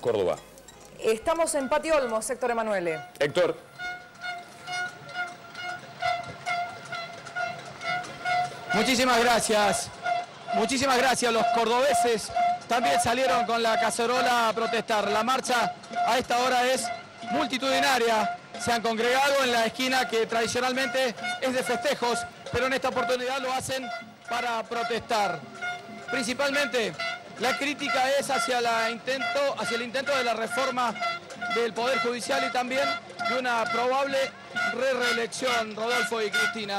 Córdoba. Estamos en Patio Olmos, sector Emanuele. Héctor. Muchísimas gracias. Muchísimas gracias. Los cordobeses también salieron con la cacerola a protestar. La marcha a esta hora es multitudinaria. Se han congregado en la esquina que tradicionalmente es de festejos, pero en esta oportunidad lo hacen para protestar. Principalmente la crítica es hacia, el intento de la reforma del Poder Judicial y también de una probable re-reelección, Rodolfo y Cristina.